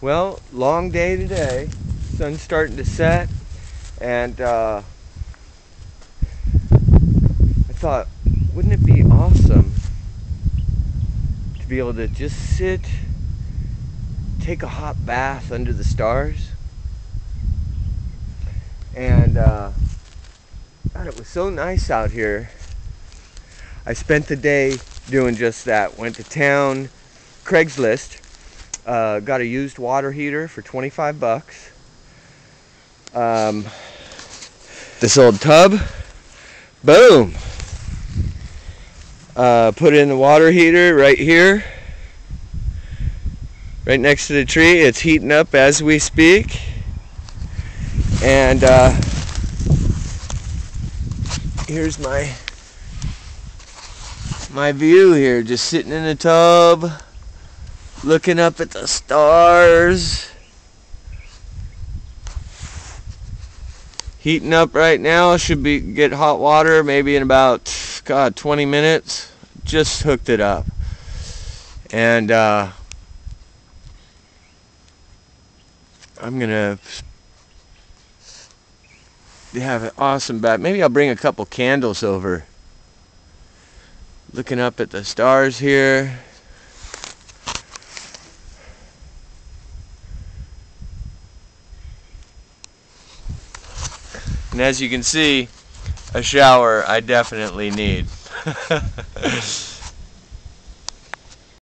Well, long day today. Sun's starting to set, and uh, I thought, wouldn't it be awesome to be able to just sit, take a hot bath under the stars? And uh, God, it was so nice out here. I spent the day doing just that. Went to town, Craigslist uh, got a used water heater for 25 bucks. Um, this old tub, boom. Uh, put in the water heater right here, right next to the tree. It's heating up as we speak. And uh, here's my my view here, just sitting in the tub looking up at the stars. Heating up right now. Should be get hot water maybe in about God 20 minutes. Just hooked it up, and uh, I'm gonna have an awesome bath. Maybe I'll bring a couple candles over. Looking up at the stars here. And as you can see, a shower I definitely need.